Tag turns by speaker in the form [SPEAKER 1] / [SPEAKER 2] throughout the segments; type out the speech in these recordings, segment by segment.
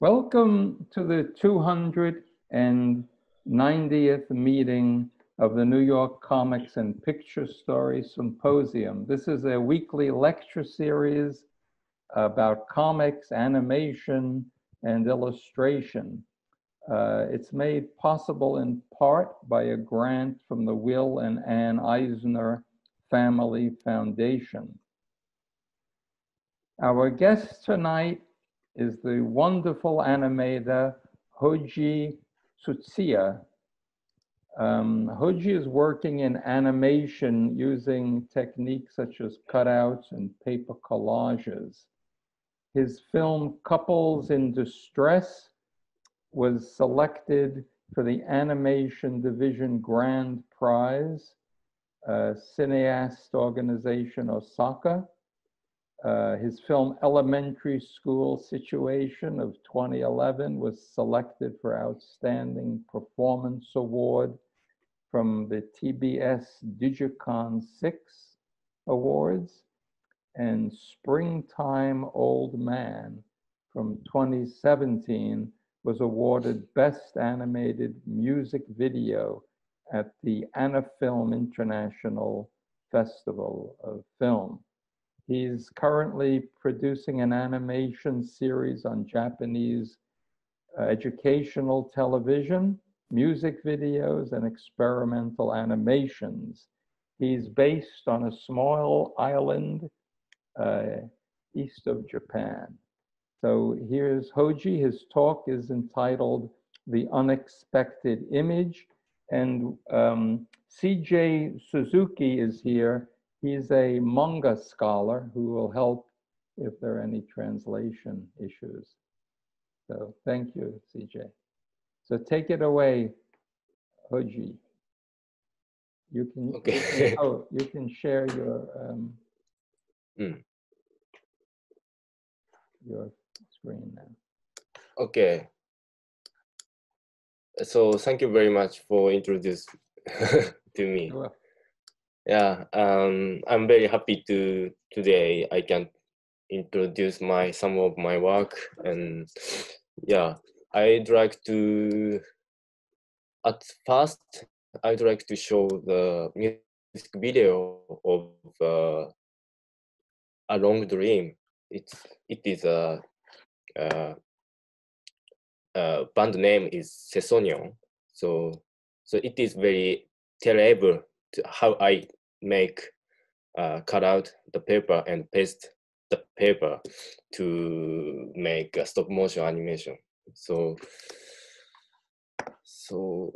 [SPEAKER 1] Welcome to the 290th meeting of the New York Comics and Picture Story Symposium. This is a weekly lecture series about comics, animation, and illustration. Uh, it's made possible in part by a grant from the Will and Ann Eisner Family Foundation. Our guest tonight is the wonderful animator Hoji Tsutsuya. Um, Hoji is working in animation using techniques such as cutouts and paper collages. His film Couples in Distress was selected for the Animation Division Grand Prize, uh, Cineast Organization Osaka. Uh, his film Elementary School Situation of 2011 was selected for Outstanding Performance Award from the TBS Digicon 6 Awards and Springtime Old Man from 2017 was awarded Best Animated Music Video at the Anafilm International Festival of Film. He's currently producing an animation series on Japanese uh, educational television, music videos, and experimental animations. He's based on a small island uh, east of Japan. So here's Hoji. His talk is entitled The Unexpected Image. And um, CJ Suzuki is here He's a manga scholar who will help if there are any translation issues. So thank you, CJ. So take it away, Hoji. You can,
[SPEAKER 2] Okay.
[SPEAKER 1] oh, you can share your um,
[SPEAKER 2] Mm.
[SPEAKER 1] your screen now.
[SPEAKER 2] Okay. So thank you very much for introduce to me. Yeah, um, I'm very happy to today I can introduce my some of my work and yeah, I'd like to at first I'd like to show the music video of uh, a long dream. It's it is a, uh uh band name is Sesonion. So so it is very terrible to how I make uh, cut out the paper and paste the paper to make a stop motion animation. So so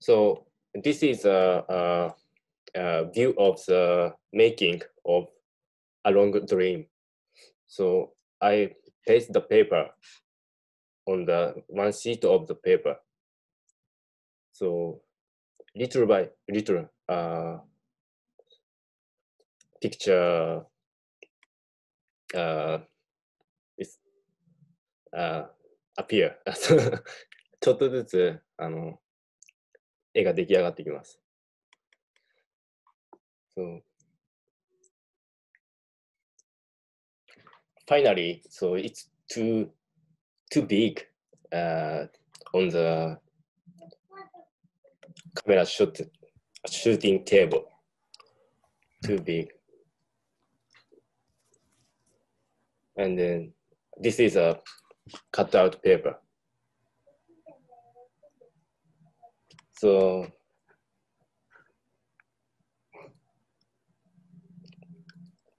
[SPEAKER 2] So this is a, a, a view of the making of a long dream. So I paste the paper on the one sheet of the paper. So little by little, uh, picture uh, is uh, appear ちょっとずつあの 絵が出来上がってきます。So finally, so it's too too big uh, on the camera shot shooting table. Too big. And then this is a cutout paper. So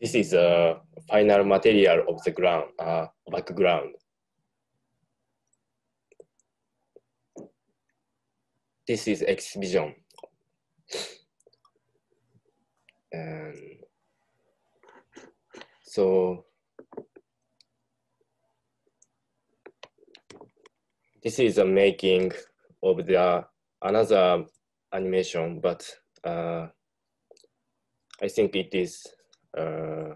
[SPEAKER 2] this is a final material of the ground uh, background. This is exhibition. And so this is a making of the another animation, but uh, I think it is uh,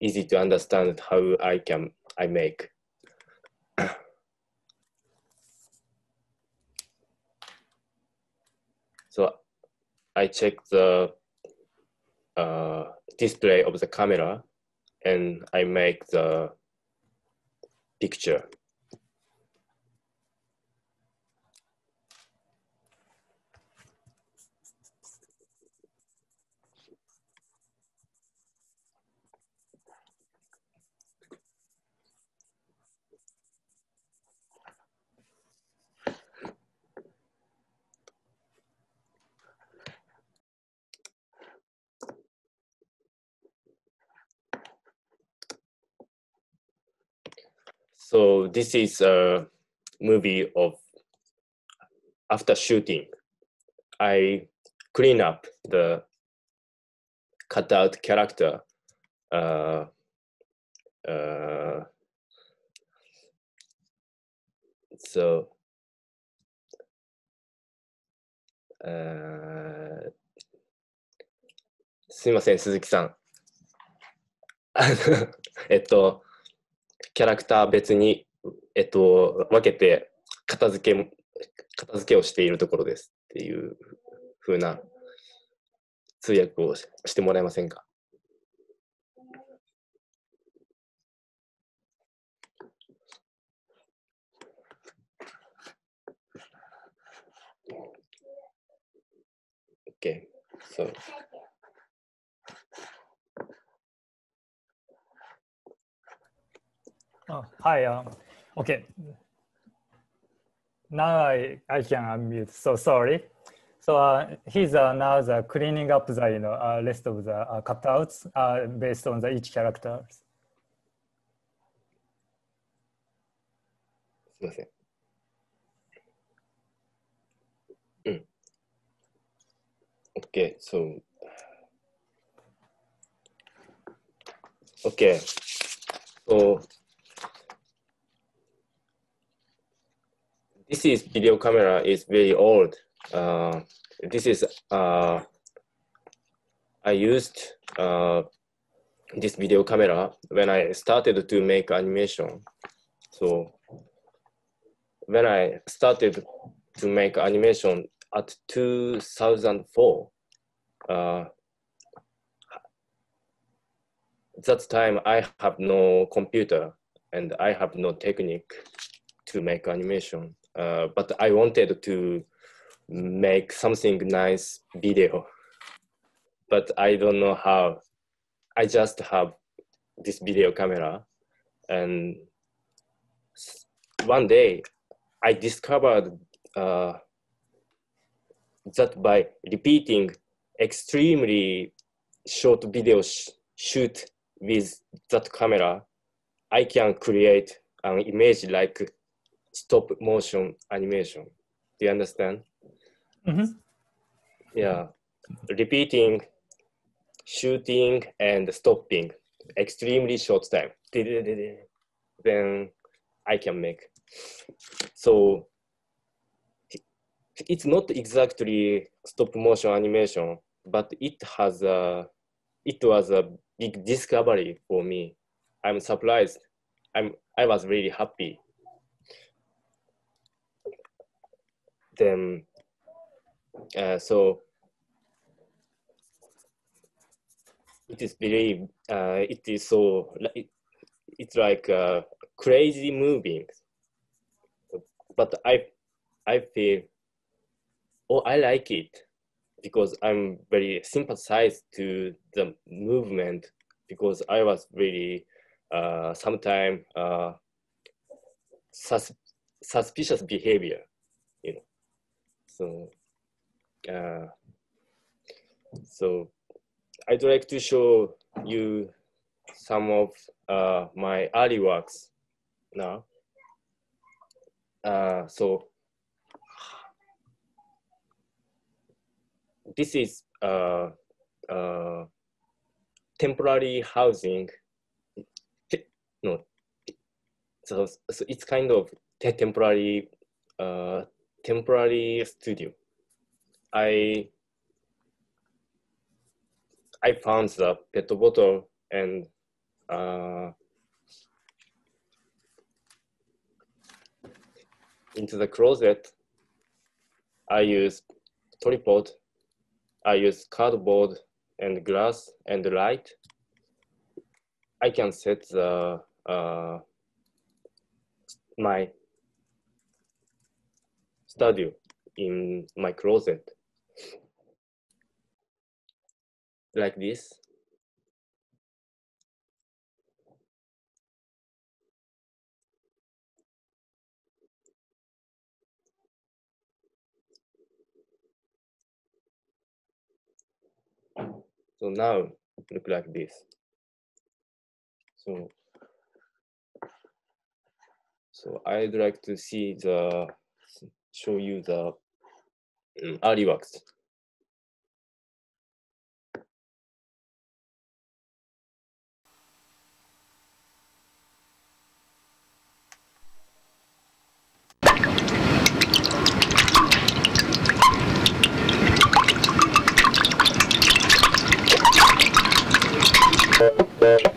[SPEAKER 2] easy to understand how I can I make. so I check the uh, display of the camera and I make the picture. So this is a movie of after shooting. I clean up the cutout character. Uh, uh, so uh, すいません、鈴木さん。えっと、キャラクター別に、えっと、分けて片付けも、片付けをしているところですっていう風な通訳をししてもらえませんか？オッケー、そう。
[SPEAKER 3] Oh, hi. Um, okay. Now I, I can unmute. So sorry. So uh, he's uh, now the cleaning up the you know uh, rest of the uh, cutouts uh, based on the each character.
[SPEAKER 2] すいません。うん。OK, so. OK, so. This is video camera is very old. Uh, this is uh, I used uh, this video camera when I started to make animation. So when I started to make animation at 2004, uh, that time I have no computer and I have no technique to make animation. Uh, but I wanted to make something nice video, but I don't know how. I just have this video camera and one day I discovered uh, that by repeating extremely short video sh shoot with that camera, I can create an image like stop motion animation. Do you understand?
[SPEAKER 3] Mhm.
[SPEAKER 2] Yeah, repeating, shooting, and stopping. Extremely short time. Then I can make. So it's not exactly stop motion animation, but it has a it was a big discovery for me. I'm surprised. I'm I was really happy. Uh, so it is very uh, it is so it, it's like crazy moving but i i feel oh i like it because i'm very sympathized to the movement because i was really uh, sometime uh, sus- suspicious behavior so uh, so I'd like to show you some of uh, my early works now. Uh, so this is uh, uh, temporary housing. No, so, so it's kind of temporary uh, temporary studio. I I found the pet bottle and uh, into the closet. I use tripod. I use cardboard and glass and light. I can set the uh, my studio in my closet like this. So now look like this. So so I'd like to see the show you the mm, early works. Thank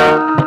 [SPEAKER 2] thank you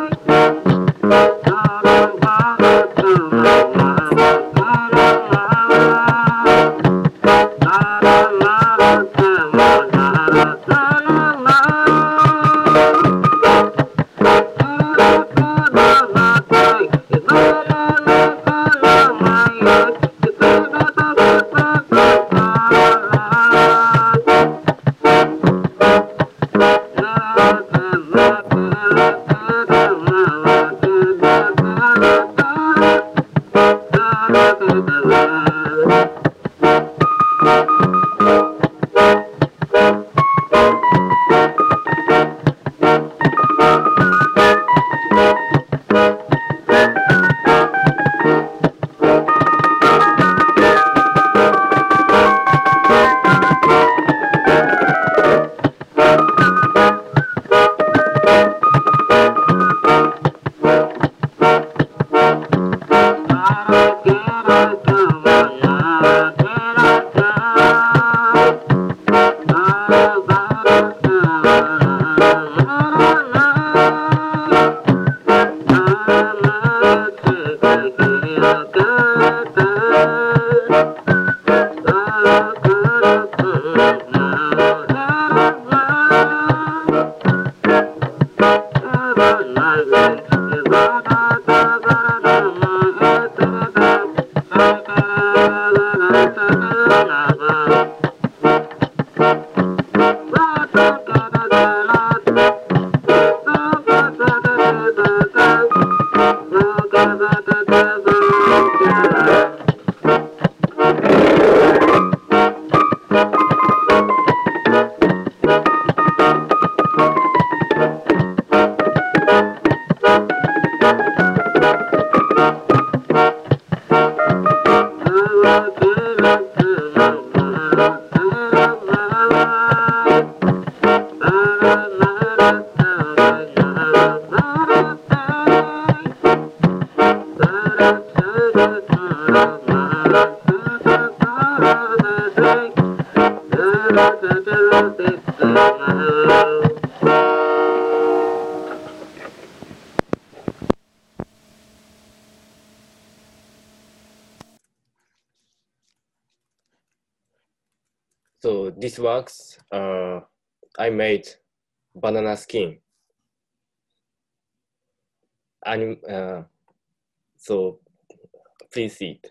[SPEAKER 2] this works. Uh, I made banana skin. Anim, uh, so please see it.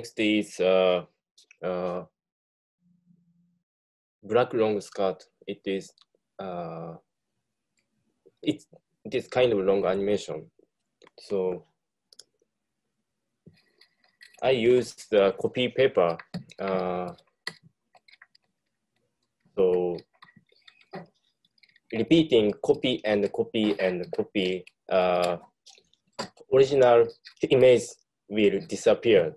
[SPEAKER 2] next is uh, uh, black long skirt. It is uh, it's this kind of long animation. So I use the copy paper. Uh, so repeating copy and copy and copy, uh, original image will disappear.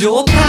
[SPEAKER 4] your power.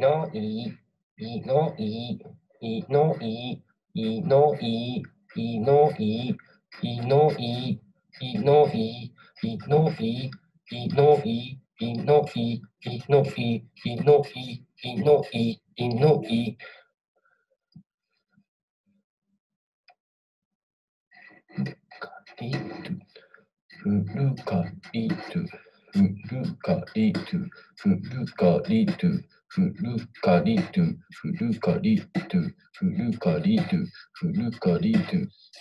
[SPEAKER 4] のいい、いのいい、いの
[SPEAKER 5] いい、いのいい、いのいい、いのいい、いのいい、いのいい、いのいい、いのいい、いのいい、いのいい、いのいい、いのいい。ふるかりと、ふるかりと、ふるかりと、ふるかりと、ふるかりと、ふるかりと、ふるかりと、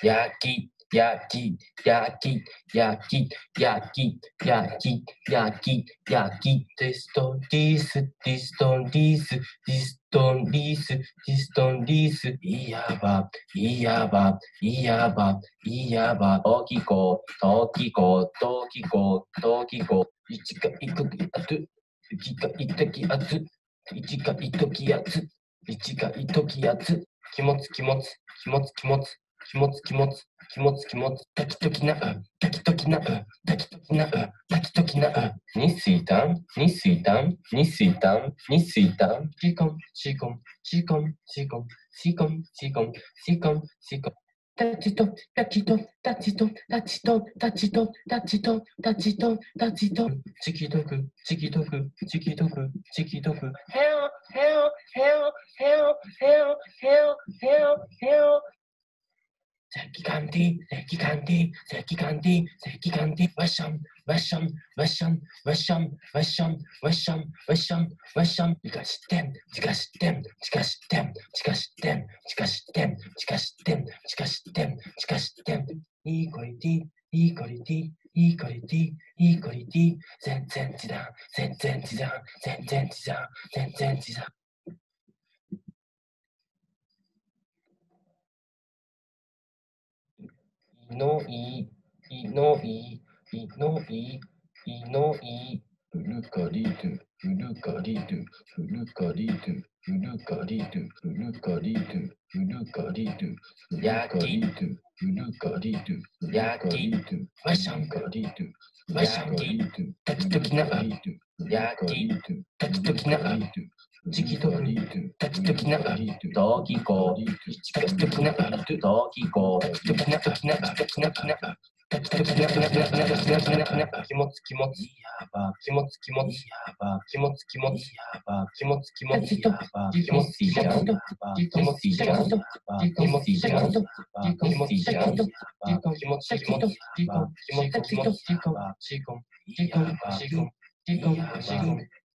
[SPEAKER 5] 焼き、焼き、焼き、焼き、焼き、焼き、焼き、焼き、ディストン、ディス、ディストン、ディス、ディストン、ディス、ディストン、ディス、いやば、いやば、いやば、いやば、ときこ、ときこ、ときこ、ときこ、いちかいときあつ、いちかいときあつ、短い時やつ、短い時やつ、気持ち気持ち、気持ち気持ち、気持ち気持ち、気持ち気持ち、たきときなう、たきときなう、たきときなう、たきときなう。にすいたん、にすいたん、にすいたん、にすいたん。シコン、シコン、シコン、シコン、シコン、シコン、シコン、シコン。と、たちと、たちと、たちと、たちと、たちと、ちきとく、ちきとく、ちきとく、ちきとく。へお、へお、へお、へお、へお、へお、へお、へお。咳干滴，咳干滴，咳干滴，咳干滴，我想，我想，我想，我想，我想，我想，我想，我想，你个是点，你个是点，你个是点，你个是点，你个是点，你个是点，你个是点，你个是点，いい声で、いい声で、いい声で、いい声で、全然違う、全然違う、全然違う、全然違う。いのいい、いのいい、いのいい、いのいい。ふるかりと、ふるかりと、ふるかりと、ふるかりと、ふるかりと、ふるかりと、ふるかりと、ふるかりと、ふるかりと、わしゃんかりと、わしゃんき、たきときな、やき、たきときな、ちき とく、たきときな、ときこ、たきときな、ときこ、たきときな、ときな、たきな、きな、たきときな、きな、きな、きな、きな、きな、きな、気持ち気持ち、やば、気持ち気持ち、やば、気持ち気持ち、やば、気持ち気持ち、やば、気持ちいいじゃん、やば、気持ちいいじゃん、やば、気持ちいいじゃん、やば、気持ちいいじゃん、やば、気持ち気持ち、やば、気持ち気持ち、やば、シコン、シコン、シコン、シコン、シコン、シコン、シコン、シコン、シコン、セッション、全然やば、シコン、シコン、全然知ってな、シコン、気持ち気持ち、立ちとしながら、シコン、気持ち気持ち、立ちとしながら、シコン、気持ち気持ち、立ちとしながら、シコン、気持ち気持ち、立ちとしながら、シコン、気持ち気持ち、立ちとしながら、シコン、気持ち気持ち、立ちとしながら、シコン、気持ち気持ち、といこう、全然と、さっき感じ、全然違う。さっき感じ、たきときなくなくなくなくなく気持ち気持ち、気感じ、気持ち気持ち、気感じ。たち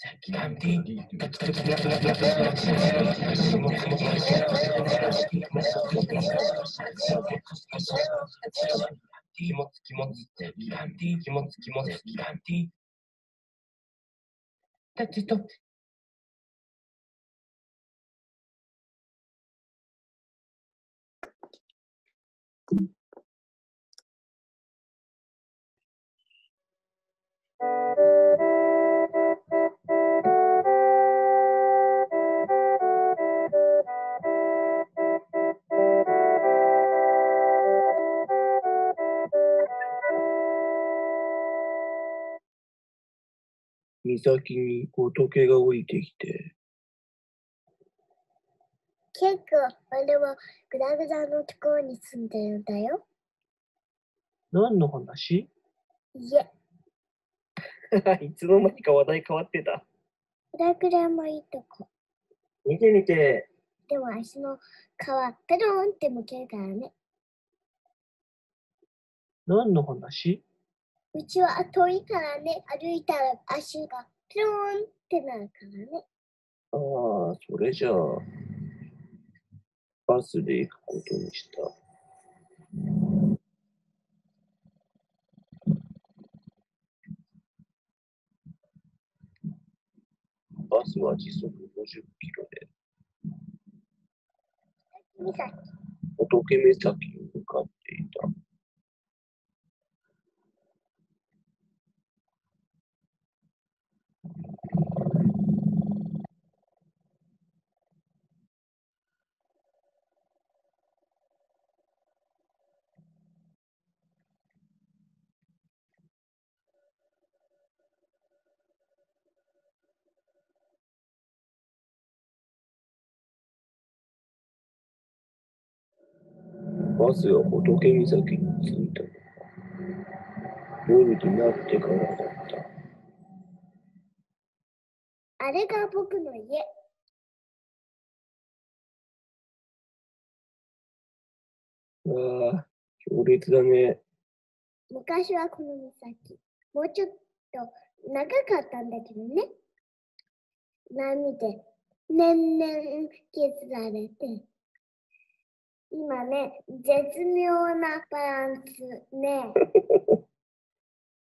[SPEAKER 5] That's it. うん。
[SPEAKER 6] 岬に仏が降りてきて、
[SPEAKER 7] 結構俺はグダグダのところに住んでるんだよ。
[SPEAKER 6] 何の話？
[SPEAKER 7] いえ、
[SPEAKER 6] いつの間にか話題変わってた。
[SPEAKER 7] グダグダもいいとこ。
[SPEAKER 6] 見てみて、
[SPEAKER 7] でも足の皮、ペロンって向けるからね。
[SPEAKER 6] 何の話？
[SPEAKER 7] うちは遠いからね、歩いたら足がペロンってなるからね。
[SPEAKER 6] ああ、それじゃあ、バスで行くことにした。バスは時速50
[SPEAKER 8] キロで、
[SPEAKER 7] 岬。
[SPEAKER 8] 仏岬に向かっていた。バスは仏岬に着いたのか。夜になってからだった？
[SPEAKER 7] あれが僕の家。
[SPEAKER 8] ああ、強烈だね。
[SPEAKER 7] 昔はこの岬。もうちょっと長かったんだけどね。波で年々削られて。今ね、絶妙なバランスね。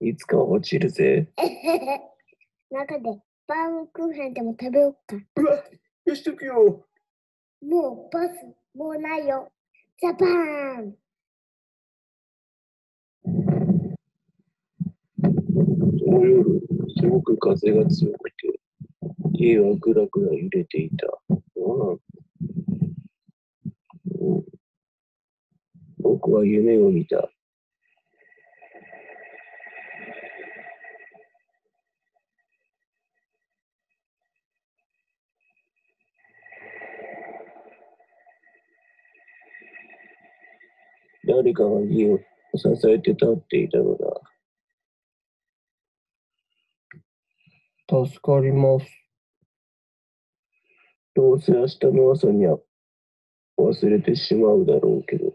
[SPEAKER 8] いつか落ちるぜ。
[SPEAKER 7] 中でバームクーヘンでも食べようか。
[SPEAKER 8] よしとくよ。
[SPEAKER 7] もうバス、もうないよ。ジャパン
[SPEAKER 8] その夜、すごく風が強くて、家はぐらぐら揺れていた。うんうん？僕は夢を見た。誰かが家を支えて立っていたのだ。助かります。どうせ明日の朝には忘れてしまうだろうけど。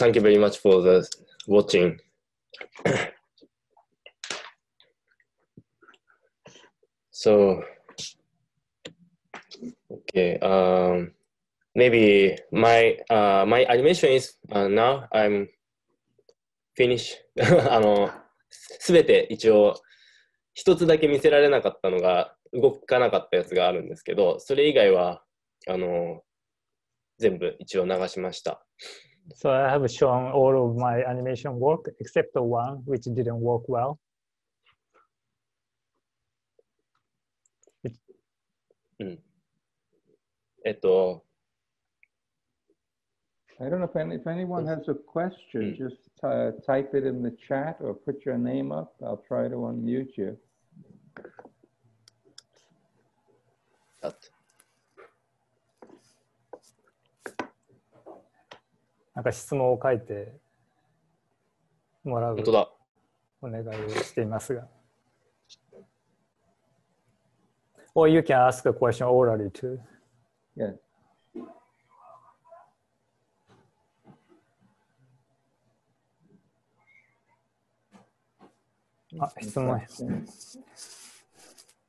[SPEAKER 2] Thank you very much for the watching. so, okay, um, maybe my uh, my animation is uh, now I'm finished. あのすべて一応一つだけ見せられなかったのが動かなかったやつがあるんですけどそれ以外はあの全部一応流しました。
[SPEAKER 3] So I have shown all of my animation work except the one which didn't work well.
[SPEAKER 2] うん。えっと、
[SPEAKER 1] I don't know if, any, if anyone has a question,
[SPEAKER 2] Mm.
[SPEAKER 1] just uh, type it in the chat or put your name up. I'll try to unmute you.
[SPEAKER 2] あ
[SPEAKER 3] なんか質問を書いてもらう。お願いをしていますが。Or you can ask a question orally too.
[SPEAKER 1] Yeah.
[SPEAKER 3] あ、質問。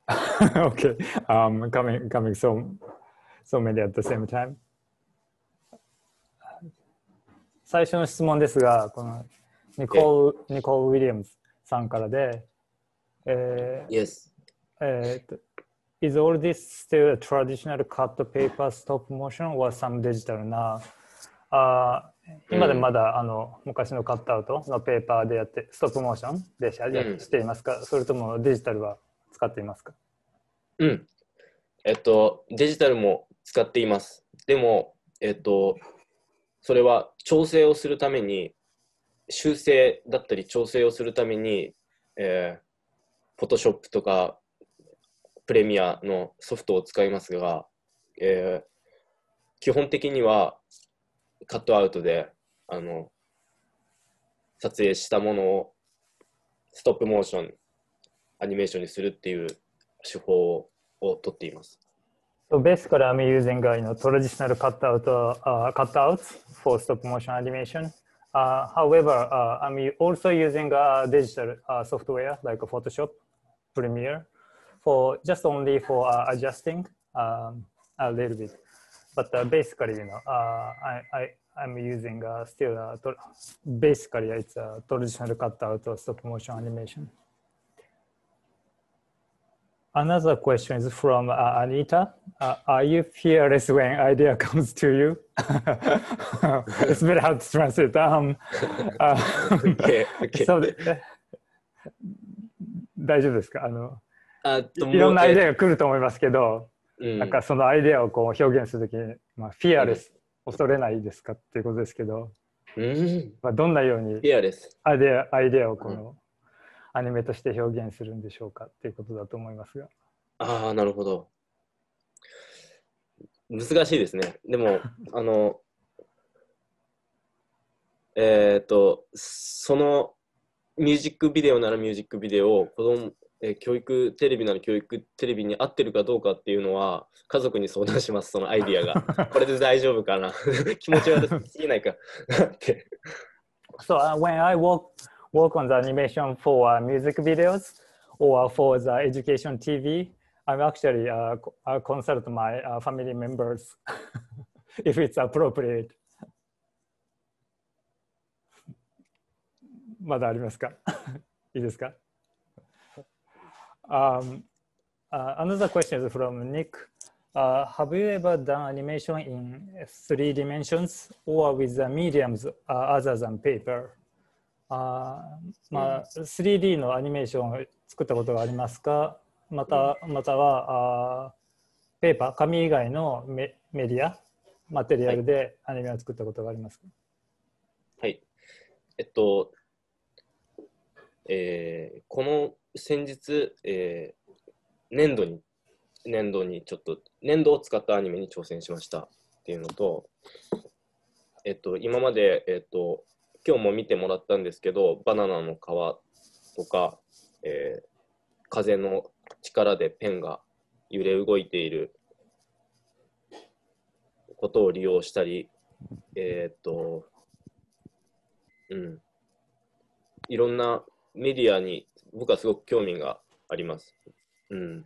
[SPEAKER 3] okay. Um, coming, coming so, so many at the same time. 最初の質問ですが、このニコール・ニコール・ウィリアムズさんからで、え
[SPEAKER 2] Yes.
[SPEAKER 3] ーえーと Is all this still a traditional cut paper stop motion or some digital now? あー今でもまだ、あの昔のカットアウトのペーパーでやって、ストップモーションでしていますか、それともデジタルは使っていますか？
[SPEAKER 2] うん。えっと、デジタルも使っています。でも、えっと、それは調整をするために、修正だったり調整をするために、えー、Photoshop とかプレミアのソフトを使いますが、えー基本的にはカットアウトであの撮影したものをストップモーションアニメーションにするっていう手法をとっています。
[SPEAKER 3] So basically, I'm using uh, you know traditional cutout uh, cutouts for stop motion animation. Uh, however, uh, I'm also using uh, digital uh, software like Photoshop, Premiere, for just only for adjusting um, a little bit. But basically, you know, I, I I'm using still basically it's a traditional cutout or stop motion animation. Another question is from uh, Anita. Uh, are you fearless when idea comes to you? it's very hard to translate. Um, uh,
[SPEAKER 2] Okay, okay.
[SPEAKER 3] そうで大丈夫ですか？あの
[SPEAKER 2] あと
[SPEAKER 3] いろんなアイデ
[SPEAKER 2] ア、
[SPEAKER 3] アが来ると思いますけど、
[SPEAKER 2] うん
[SPEAKER 3] なんかそのアイデアをこう表現するときに、まあ、フィアレス、恐れないですか？っていうことですけど、
[SPEAKER 2] うん、
[SPEAKER 3] まあ、どんなように。アイデアアイデアをこの、アニメとして表現するんでしょうかっていうことだと思いますが。
[SPEAKER 2] ああ、なるほど。難しいですね。でも、あの、えっ、と、そのミュージックビデオならミュージックビデオを子供、えー教育テレビなら教育テレビに合ってるかどうかっていうのは家族に相談します、そのアイディアが。これで大丈夫かな？気持ち悪すぎないか？って。
[SPEAKER 3] So uh, when I work work on the animation for uh, music videos or for the education TV, I'm actually uh, co- uh, consult my uh, family members if it's appropriate. まだありますかいいですか um, uh, Another question is from Nick. Uh, have you ever done animation in three dimensions or with the mediums uh, other than paper? あーまあ、3D のアニメーションを作ったことがありますかまたまたはあーペーパー、紙以外のメメディア、マテリアルでアニメを作ったことがありますか、
[SPEAKER 2] はい。えっと、えーこの先日、えー粘土に、粘土にちょっと、粘土を使ったアニメに挑戦しましたっていうのと、えっと、今まで、えっと、今日も見てもらったんですけど、バナナの皮とか、えー風の力でペンが揺れ動いていることを利用したり、えっと、うん。いろんなメディアに僕はすごく興味があります。うん。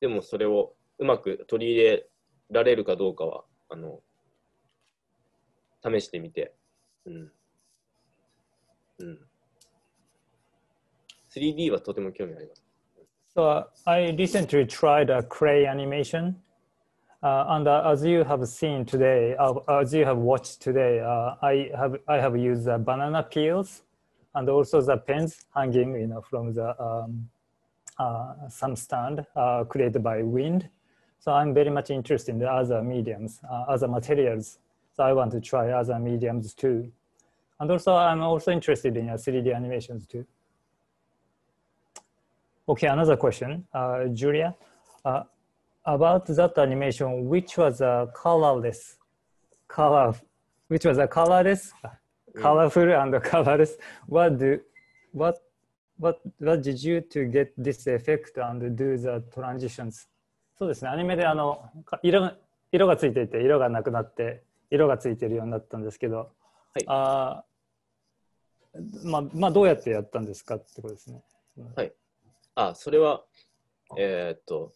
[SPEAKER 2] でもそれをうまく取り入れられるかどうかは、あの、試してみて、うん。うん。3D はとても興味あります。
[SPEAKER 3] So uh, I recently tried a clay animation, uh, and uh, as you have seen today, uh, as you have watched today, uh, I have I have used uh, banana peels and also the pens hanging, you know, from the um, uh, some stand uh, created by wind. So I'm very much interested in the other mediums, uh, other materials. So I want to try other mediums too, And also I'm also interested in uh, 3D animations too. Okay, another question, uh, Julia. Uh, about that animation, which was a colorless, color, which was a colorless, colorful and colorless. What do, what, what, what did you to get this effect and do the transitions? そうですね、アニメであのか色が色がついていて色がなくなって色がついてるようになったんですけど、
[SPEAKER 2] はい
[SPEAKER 3] あーまあまあどうやってやったんですかってことですね。
[SPEAKER 2] はいあ、それは、えーっと、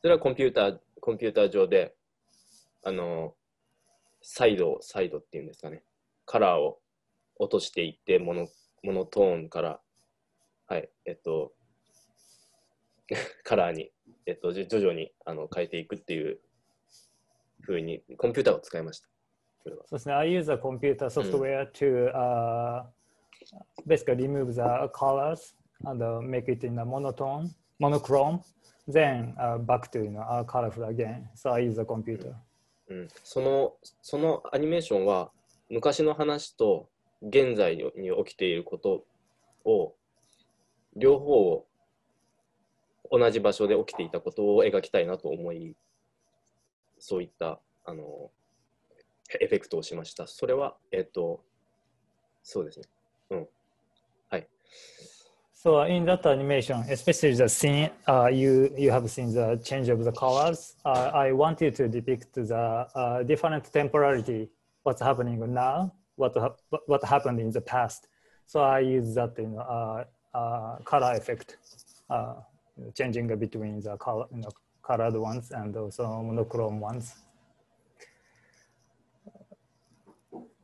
[SPEAKER 2] それはコンピューター、コンピューター上で、あの、サイド、サイドっていうんですかね、カラーを落としていって、モノモノトーンから、はい、えっと、カラーに、えっと、徐々にあの変えていくっていうふうに、コンピューターを使いました。それは。
[SPEAKER 3] そうですね。I use a computer software to、uh, basically remove the colors and uh, make it in a monotone, monochrome, then uh, back to you know, uh, colorful again. So I use a computer.
[SPEAKER 2] うん、そのそのアニメーションは昔の話と現在に起きていることを両方を同じ場所で起きていたことを描きたいなと思いそういったあのエフェクトをしましたそれはえっとそうですねうんはい
[SPEAKER 3] So uh, in that animation, especially the scene, uh, you you have seen the change of the colors. Uh, I wanted to depict the uh, different temporality, what's happening now, what ha what happened in the past. So I use that in uh, uh, color effect, uh, changing between the color, you know, colored ones and also monochrome ones.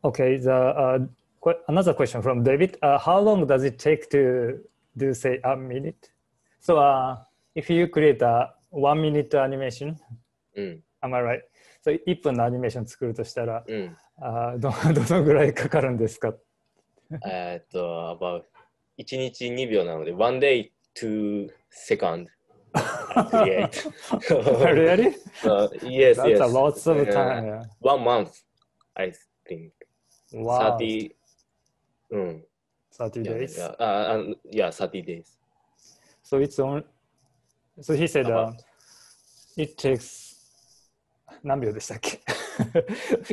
[SPEAKER 3] Okay, the uh, que- another question from David. Uh, how long does it take to do say a minute? So uh, if you create a one minute animation,
[SPEAKER 2] うん、
[SPEAKER 3] am I right? So 1分のアニメーション作るとしたら、
[SPEAKER 2] うん。
[SPEAKER 3] あーどどのぐらいかかるんですか
[SPEAKER 2] えーっと、about 1日2秒なので、one day to second. Create.
[SPEAKER 3] Really?
[SPEAKER 2] Uh, yes,
[SPEAKER 3] That's
[SPEAKER 2] yes.
[SPEAKER 3] a lots of
[SPEAKER 2] Uh,
[SPEAKER 3] time. yeah.
[SPEAKER 2] one month, I think.
[SPEAKER 3] Wow.
[SPEAKER 2] 30, うん。
[SPEAKER 3] 30
[SPEAKER 2] Yeah,
[SPEAKER 3] days.
[SPEAKER 2] yeah, uh, um, yeah, 30 days.
[SPEAKER 3] So it's on. So he said uh,
[SPEAKER 2] About.
[SPEAKER 3] it takes 何秒でしたっけ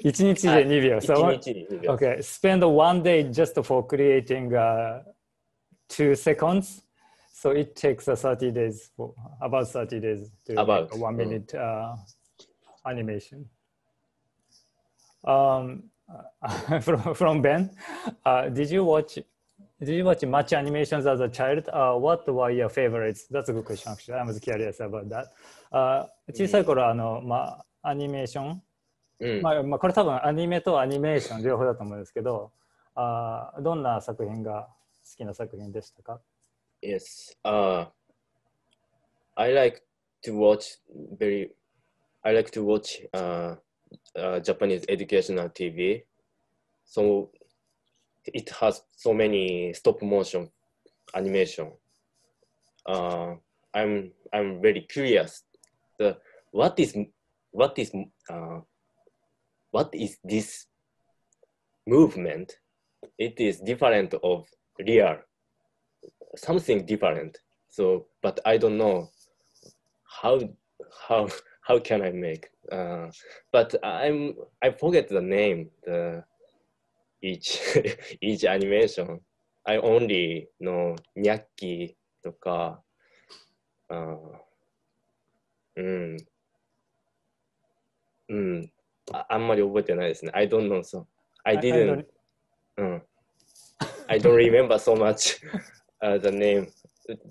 [SPEAKER 3] ?1日で2秒。
[SPEAKER 2] 1
[SPEAKER 3] So,
[SPEAKER 2] 日に2秒。
[SPEAKER 3] okay, spend one day just for creating uh, two seconds. So it takes uh, 30 days, for, about 30 days to
[SPEAKER 2] About,
[SPEAKER 3] make a one
[SPEAKER 2] mm.
[SPEAKER 3] minute uh, animation. Um, from, from Ben, uh, did you watch did you watch much animations as a child? Uh, what were your favorites? That's a good question, actually. I was curious about that. Uh, 小さい頃、あの、まあ、アニメーション、
[SPEAKER 2] うん。
[SPEAKER 3] まあ、まあ、これ多分アニメとアニメーション両方だと思うんですけど、あーどんな作品が好きな作品でしたか
[SPEAKER 2] Yes. Uh, I like to watch very. I like to watch uh, uh, Japanese educational TV. So it has so many stop motion animation. Uh, I'm I'm very curious. The what is what is uh, what is this movement? It is different of real something different. So, but I don't know how how how can I make. Uh, but I'm I forget the name the each each animation. I only know ニャッキとか、あうん、うん、ああんまり覚えてないですね。I don't know. So I
[SPEAKER 3] I- I
[SPEAKER 2] didn't.
[SPEAKER 3] don't-
[SPEAKER 2] うん。I don't remember so much、uh, the name.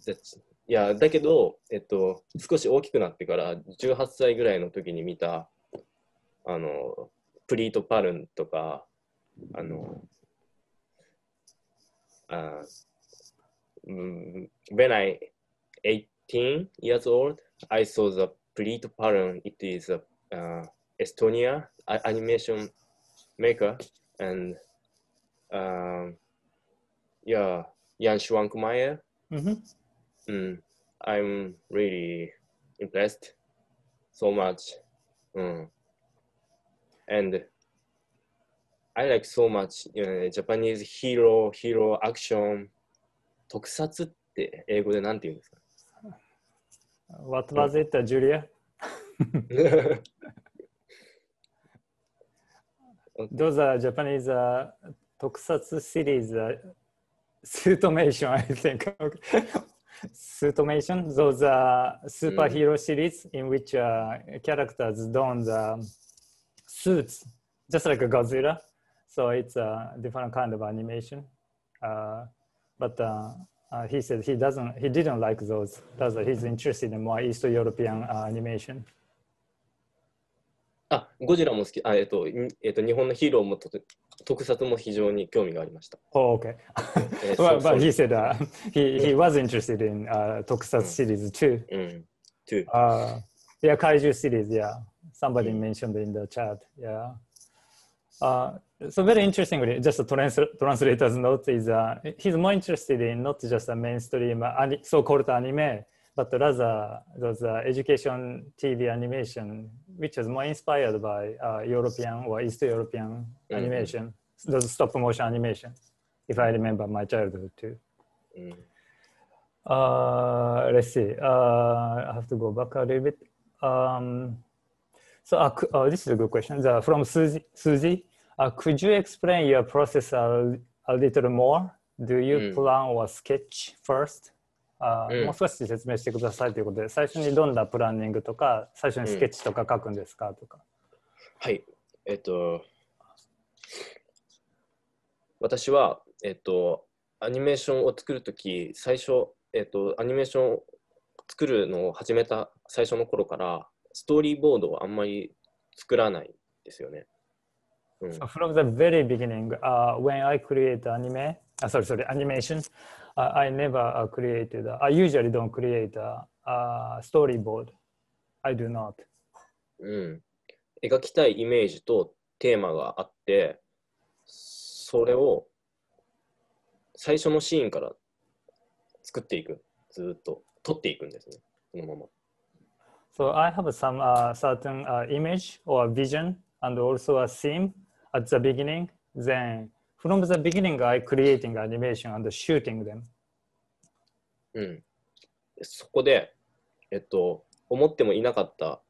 [SPEAKER 2] That's- いや、だけど、えっと、少し大きくなってから、18歳ぐらいの時に見た、あの、プリート・パルンとか、あの、あうん when I 18 years old, I saw the Preet Paran. It is a uh, Estonia a- animation maker, and um, yeah, Jan Schwankmeier.
[SPEAKER 3] Mhm.
[SPEAKER 2] Mm, I'm really impressed so much. Mm. And I like so much uh, Japanese hero, hero action. 特撮って英語でなんて言うんですか
[SPEAKER 3] What was it, uh, Julia? Those are Japanese uh, tokusatsu series, uh, Suitomation, I think. Suitomation, those are superhero series in which uh, characters don the suits, just like a Godzilla. So it's a different kind of animation. Uh, but uh, uh, he said he doesn't, he didn't like those. That's he's interested in more East European uh, animation.
[SPEAKER 2] あ、ゴジラも好き。あ、えっと、んえっと、日本のヒーローもと特撮も非常に興味がありました。
[SPEAKER 3] Oh, okay.
[SPEAKER 2] えー
[SPEAKER 3] well, but he said uh, he, he was interested in uh, Tokusatsu series too.
[SPEAKER 2] うん。to
[SPEAKER 3] Uh, yeah, Kaiju series, yeah. Somebody
[SPEAKER 2] Mm.
[SPEAKER 3] mentioned in the chat, yeah. Uh, so very interestingly, just a trans- translator's note is uh, he's more interested in not just a mainstream uh, ani- so-called anime, but rather those uh, education TV animation, which was more inspired by uh, European or East European
[SPEAKER 2] mm -hmm.
[SPEAKER 3] animation, those stop motion animations, if I remember my childhood too.
[SPEAKER 2] Mm.
[SPEAKER 3] Uh, let's see, uh, I have to go back a little bit. Um, so uh, oh, this is a good question. The, from Susie, uh, could you explain your process a, a little more? Do you
[SPEAKER 2] mm.
[SPEAKER 3] plan or sketch first? あ
[SPEAKER 2] うん
[SPEAKER 3] もう少し説明してくださいということで、最初にどんなプランニングとか、最初にスケッチとか書くんですかとか。
[SPEAKER 2] はい。えっと、私は、えっと、アニメーションを作るとき、最初、えっと、アニメーションを作るのを始めた最初の頃から、ストーリーボードをあんまり作らないんですよね。うん
[SPEAKER 3] So from the very beginning, uh, when I create anime, uh, sorry, sorry, animation, uh, I never uh, created, I usually don't create a, a storyboard. I do not.
[SPEAKER 2] うん、描きたいイメージとテーマがあって、それを最初のシーンから作っていく。ずーっと撮っていくんですね。そのまま。
[SPEAKER 3] So I have some uh, certain uh, image or vision and also a theme at the beginning. Then from the beginning, I creating animation and shooting them.
[SPEAKER 2] うん。そこで、えっと、思ってもいなかった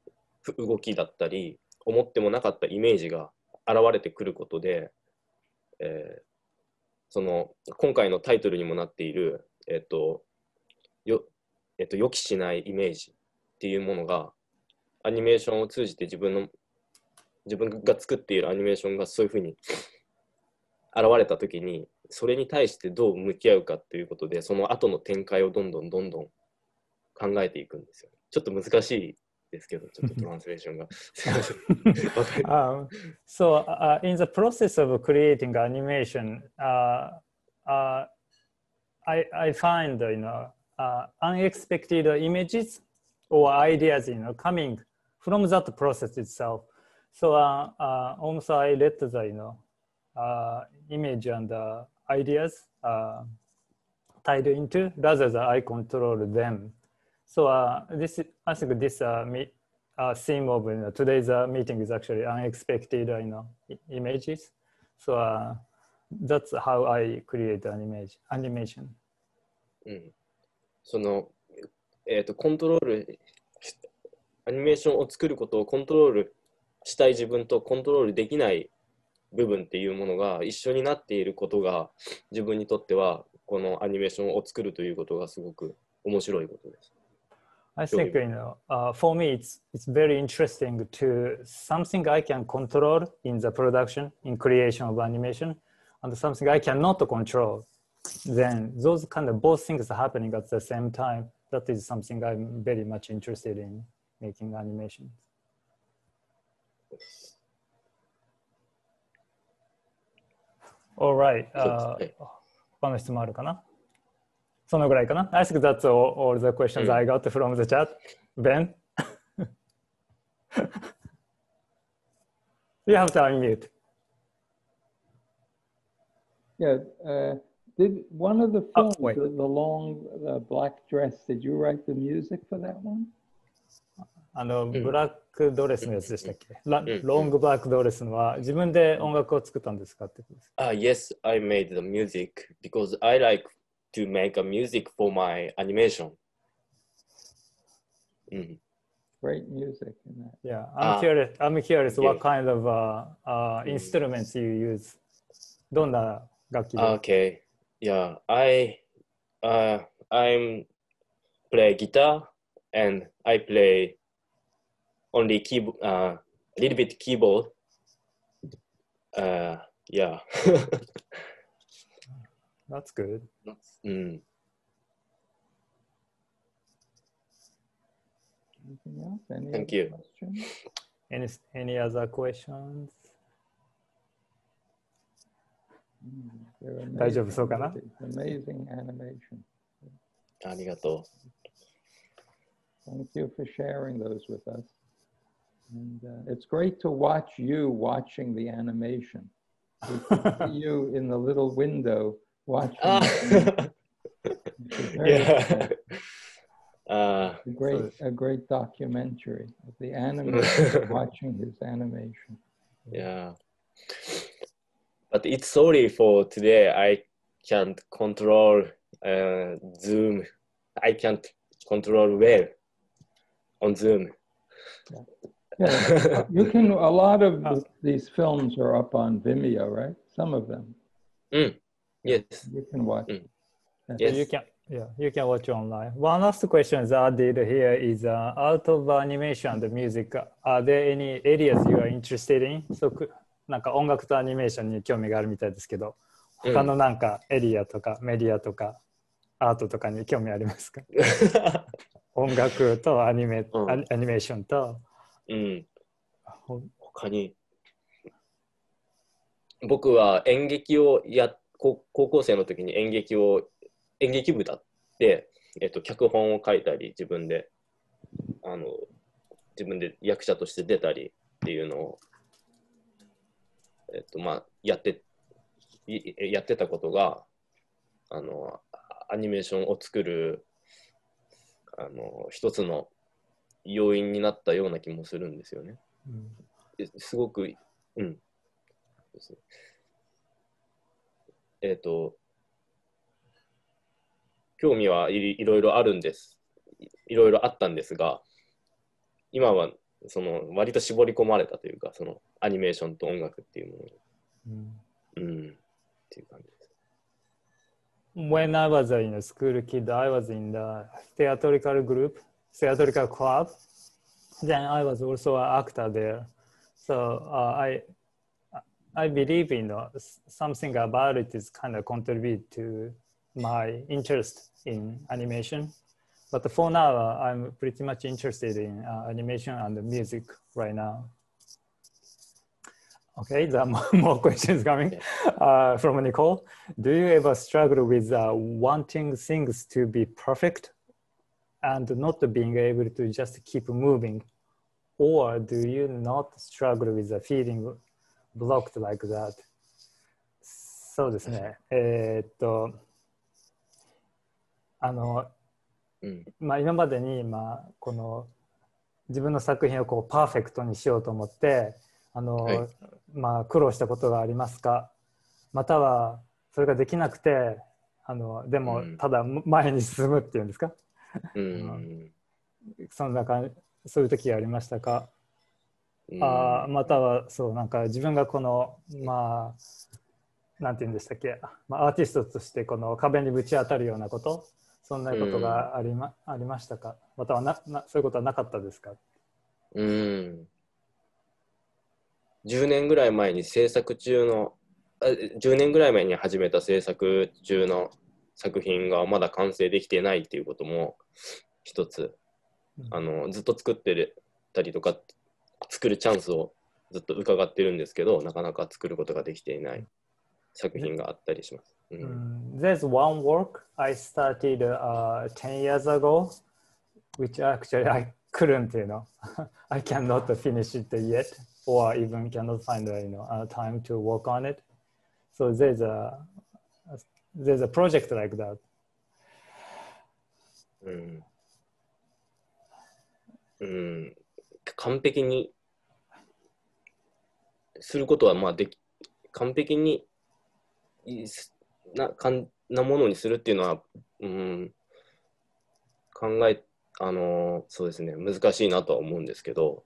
[SPEAKER 2] 動きだったり、思ってもなかったイメージが現れてくることで、えーその今回のタイトルにもなっている、えっとよえっと、予期しないイメージっていうものがアニメーションを通じて自分の自分が作っているアニメーションがそういうふうに現れた時にそれに対してどう向き合うかっていうことでその後の展開をどんどんどんどん考えていくんですよ。ちょっと難しいですけど、ちょっとトランスレーションが。
[SPEAKER 3] um, so uh, in the process of creating animation, uh, uh, I, I find you know uh, unexpected images or ideas you know coming from that process itself. So uh, uh, almost I let the you know uh, image and uh, ideas uh, tied into rather than I control them. So uh, this I think this uh, me, uh, theme of you know, today's uh, meeting is actually unexpected you know images. So uh, that's how I create an image animation.
[SPEAKER 2] うん、その、えっ、と、コントロール、アニメーションを作ることをコントロールしたい自分とコントロールできない部分っていうものが一緒になっていることが自分にとってはこのアニメーションを作るということがすごく面白いことです。
[SPEAKER 3] I think you know uh, for me it's it's very interesting to something I can control in the production in creation of animation and something I cannot control, then those kind of both things are happening at the same time. That is something I'm very much interested in making animations. Alright.
[SPEAKER 2] そうですね
[SPEAKER 3] 他の質問あるかなそのぐらいかな ?I think that's all, all the questions
[SPEAKER 2] うん
[SPEAKER 3] I got from the chat. Ben? you have to unmute.
[SPEAKER 1] Yeah, uh, did one of the
[SPEAKER 3] Oh,
[SPEAKER 1] films,
[SPEAKER 3] wait.
[SPEAKER 1] the, the long uh, black dress, did you write the music for that one?
[SPEAKER 3] あの、
[SPEAKER 2] ん
[SPEAKER 3] ブラックドレスのやつでしたっけ、ラ
[SPEAKER 2] ん
[SPEAKER 3] ロングブラックドレスのは自分で音楽を作ったんですかってことです
[SPEAKER 2] Ah, yes, I made the music because I like to make a music for my animation. Mm.
[SPEAKER 1] Great music in that.
[SPEAKER 3] Yeah, I'm
[SPEAKER 2] Ah,
[SPEAKER 3] curious, I'm curious what kind of uh, uh, instruments you use. どんな楽器で
[SPEAKER 2] Okay, yeah, I uh I'm play guitar and I play only keyboard, uh, a little bit keyboard. Uh, yeah.
[SPEAKER 3] That's good.
[SPEAKER 2] mm.
[SPEAKER 1] Anything else? Any
[SPEAKER 2] Thank
[SPEAKER 1] other
[SPEAKER 2] you.
[SPEAKER 1] questions?
[SPEAKER 3] Any, any other questions?
[SPEAKER 1] Mm, they're
[SPEAKER 3] 大丈夫そうかな
[SPEAKER 1] amazing, amazing animation.
[SPEAKER 2] ありがと
[SPEAKER 1] Thank you for sharing those with us. And uh, it's great to watch you watching the animation. See you in the little window watching.
[SPEAKER 2] Ah.
[SPEAKER 1] the animation. It's very
[SPEAKER 2] yeah. uh,
[SPEAKER 1] a great, a great documentary of the animator watching his animation.
[SPEAKER 2] yeah. But it's sorry for today. I can't control uh, Zoom. I can't control well on Zoom.
[SPEAKER 1] Yeah, you can. A lot of th- these films are up on Vimeo, right? Some of them
[SPEAKER 2] yes.
[SPEAKER 1] you can watch.
[SPEAKER 2] Mm.
[SPEAKER 1] Yeah.
[SPEAKER 2] Yes.
[SPEAKER 3] You can, yeah, you can watch online. One last question is added here is uh, out of animation and music, are there any areas you are interested in? そくなんか音楽とアニメーションに興味があるみたいですけど、
[SPEAKER 2] うん
[SPEAKER 3] 他のなんかエリアとかメディアとかアートとかに興味ありますか音楽とアニメ、
[SPEAKER 2] うん
[SPEAKER 3] アニメーションと、
[SPEAKER 2] うん。
[SPEAKER 3] ほ
[SPEAKER 2] 他に。僕は演劇をや、高高校生の時に演劇を、演劇部だって、えっと、脚本を書いたり、自分で、あの、自分で役者として出たりっていうのを、えっと、まあ、やって、いやってたことが、あの、アニメーションを作る、あの、一つの要因になったような気もするんですよね。
[SPEAKER 3] うん
[SPEAKER 2] ですごく、うん。えっ、と、興味はいいろいろあるんです。いいろいろあったんですが、今はその割と絞り込まれたというか、そのアニメーションと音楽っていうも
[SPEAKER 3] うん
[SPEAKER 2] の、うん、っていう感じです。
[SPEAKER 3] When I was in a school kid, I was in the theatrical group, theatrical club. Then I was also an actor there. So uh, I, I believe in uh, something about it is kind of contribute to my interest in animation. But for now, uh, I'm pretty much interested in uh, animation and music right now. Okay, there are more- more questions coming uh, from Nicole. Do you ever struggle with uh, wanting things to be perfect and not being able to just keep moving? Or do you not struggle with the feeling blocked like that? そうですね。えーっと、あの、
[SPEAKER 2] うん、
[SPEAKER 3] まあ、今までに、まあ、この自分の作品をこうパーフェクトにしようと思ってあの、
[SPEAKER 2] はい
[SPEAKER 3] まあ、苦労したことがありますか？またはそれができなくてあのでも
[SPEAKER 2] うん
[SPEAKER 3] ただ前に進むっていうんですか、
[SPEAKER 2] うん、
[SPEAKER 3] そんな感じそういう時がありましたか、
[SPEAKER 2] うん。
[SPEAKER 3] あーまたはそうなんか自分がこのまあなんて言うんでしたっけ、まあ、アーティストとしてこの壁にぶち当たるようなこと？そんなことがありま,、ありましたか？またはななそういうことはなかったですか？
[SPEAKER 2] うん。10年ぐらい前に制作中のあ10年ぐらい前に始めた制作中の作品がまだ完成できてないっていうことも一つ
[SPEAKER 3] うん
[SPEAKER 2] あのずっと作ってるたりとか作るチャンスをずっと伺ってるんですけどなかなか作ることができていない作品があったりします。うん
[SPEAKER 3] Mm, there's one work I started uh, 10 years ago, which actually I couldn't, you know, I cannot finish it yet, or even cannot find, uh, you know, uh, time to work on it. So there's a there's a project like that.
[SPEAKER 2] うん。うん、完璧にすることはまあでき完璧になかんなものにするっていうのは、うん、考えあのそうですね。難しいなとは思うんですけど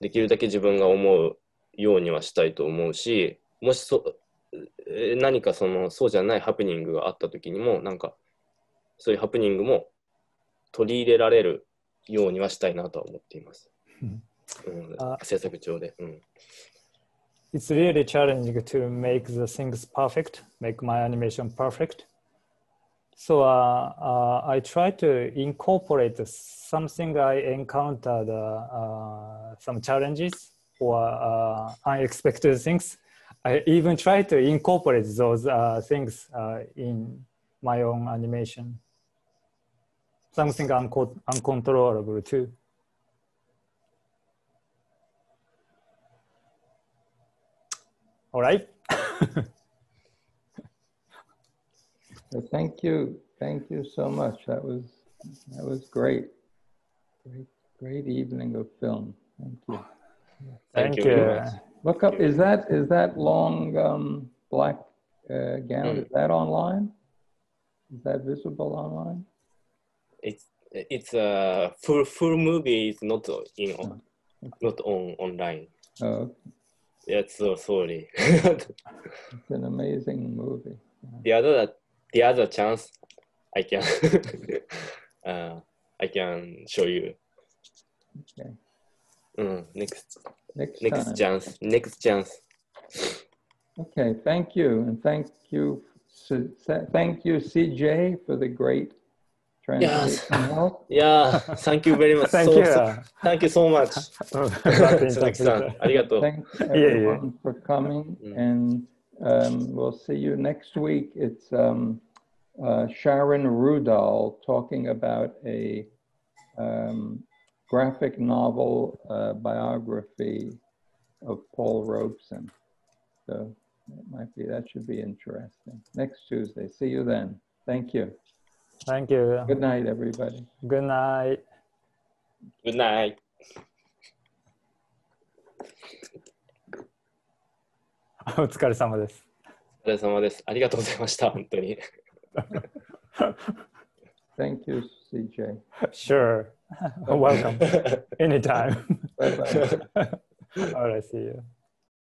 [SPEAKER 2] できるだけ自分が思うようにはしたいと思うしもしそえー何かそのそうじゃないハプニングがあった時にもなんかそういうハプニングも取り入れられるようにはしたいなとは思っています。うん
[SPEAKER 3] あ、
[SPEAKER 2] 制作上で。うん、
[SPEAKER 3] It's really challenging to make the things perfect, make my animation perfect. So uh, uh, I try to incorporate something I encountered, uh, uh, some challenges or uh, unexpected things. I even try to incorporate those uh, things uh, in my own animation. Something unco- uncontrollable too. All right.
[SPEAKER 1] Thank you, thank you so much. That was, that was great. Great, great evening of film. Thank you.
[SPEAKER 3] Thank,
[SPEAKER 2] you
[SPEAKER 3] you.
[SPEAKER 1] Look up, is that, is that long um, black uh, gown,
[SPEAKER 2] Mm.
[SPEAKER 1] is that online? Is that visible online?
[SPEAKER 2] It's it's a full full movie is not in on, not on online.
[SPEAKER 1] Oh,
[SPEAKER 2] Yeah, so sorry.
[SPEAKER 1] it's an amazing movie.
[SPEAKER 2] the other the other chance I can uh, I can show you.
[SPEAKER 1] Okay.
[SPEAKER 2] Mm, next
[SPEAKER 1] Next
[SPEAKER 2] next
[SPEAKER 1] time.
[SPEAKER 2] chance next chance.
[SPEAKER 1] Okay, thank you, and thank you, C- thank you, CJ, for the great translation help.
[SPEAKER 2] Yeah, thank you very much.
[SPEAKER 3] Thank
[SPEAKER 2] so,
[SPEAKER 3] you.
[SPEAKER 2] so- thank you so much. 鈴木さん、ありがとう。
[SPEAKER 1] Thanks
[SPEAKER 3] Yeah, yeah.
[SPEAKER 1] everyone for coming,
[SPEAKER 2] Mm.
[SPEAKER 1] and um, we'll see you next week. It's um, uh, Sharon Rudall talking about a um, graphic novel uh, biography of Paul Robeson. So it might be that should be interesting. Next Tuesday. See you then. Thank you.
[SPEAKER 3] Thank you.
[SPEAKER 1] Good night, everybody.
[SPEAKER 3] Good night.
[SPEAKER 2] Good night.
[SPEAKER 3] お疲れ様です。
[SPEAKER 2] お疲れ様です。ありがとうございました。本当に。
[SPEAKER 1] Thank you, CJ.
[SPEAKER 3] Sure. Oh, welcome. Anytime. All right, see you.